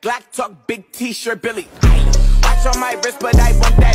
Glock talk, big t-shirt, Billy. Watch on my wrist, but I want that.